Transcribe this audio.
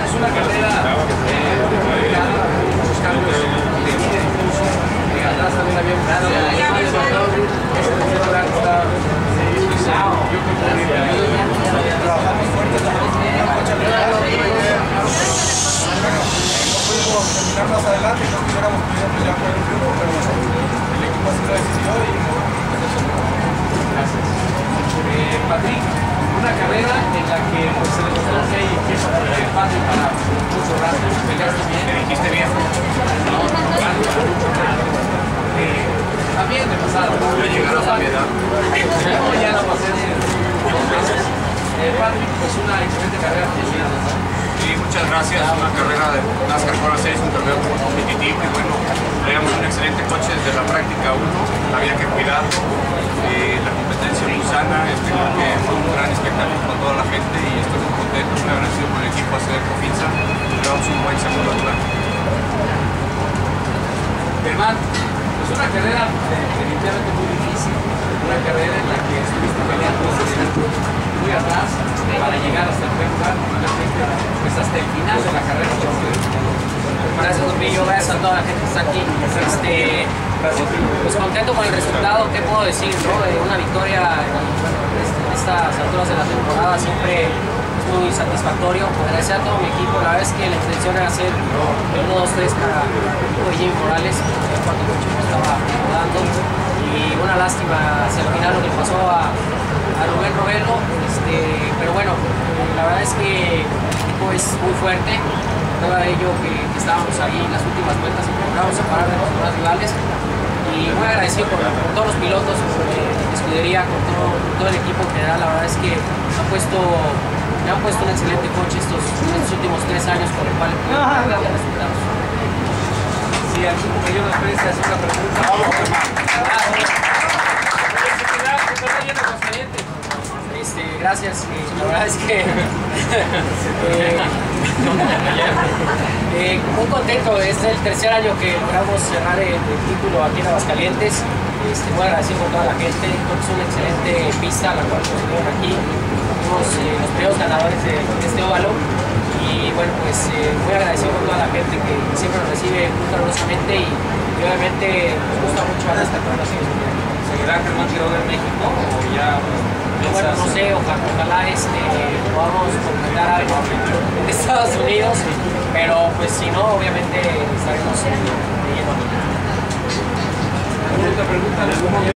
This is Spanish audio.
Es una carrera con muchos cambios de incluso. atrás pudimos terminar más adelante, no por pero el equipo así lo decidió y... Gracias. Patrick una carrera en la que pues, se demostró que hay que es eh, fácil para mucho rato, peleaste bien, dijiste bien, no, también de pasado. Yo llegar a Fabiedad. No, ya la pasé en meses. Eh, Patrick, pues una excelente carrera. Sí, muchas gracias. Una carrera de NASCAR Coral 6, un torneo competitivo y bueno, teníamos un excelente coche desde la práctica 1, había que cuidarlo. Eh, un buen segundo lugar. Germán, pues una carrera definitivamente muy difícil, una carrera en la que estuviste peleando muy atrás para llegar hasta el primer pues hasta el final de la carrera. Gracias, Lupillo. Gracias a toda la gente que está aquí. Este, pues contento con el resultado. ¿Qué puedo decir? No? Eh, una victoria en estas alturas de la temporada siempre es muy satisfactorio. Agradecer a todo mi equipo. La es que la intención era hacer el 1, 2, 3 para Jimmy Morales, el cuarto que estaba rodando. Y una lástima hacia el final lo que pasó a, a Rubén Robelo. Este, pero bueno, la verdad es que el equipo es muy fuerte prueba de ello que, estábamos ahí en las últimas vueltas y logramos separar de los demás rivales y muy agradecido por, por todos los pilotos de eh, escudería, con todo, todo, el equipo en general, la verdad es que han puesto, me han puesto un excelente coche estos, estos últimos tres años con el cual he dar resultados. Si algún compañero nos puede hacer una pregunta. Este, gracias, la verdad es que eh, eh, muy contento, es el tercer año que logramos cerrar el, el título aquí en Aguascalientes. Este, muy agradecido por toda la gente, creo que es una excelente pista la cual nos aquí. Fuimos eh, los primeros ganadores de, de, este óvalo y bueno, pues eh, muy agradecido por toda la gente que siempre nos recibe muy calurosamente y, y, obviamente nos gusta mucho a esta colaboración. ¿Seguirá Germán Quiroga en México o ya? Bueno, no sé, ojalá, ojalá este, podamos completar algo en Estados Unidos, pero pues si no, obviamente estaremos lleno pregunta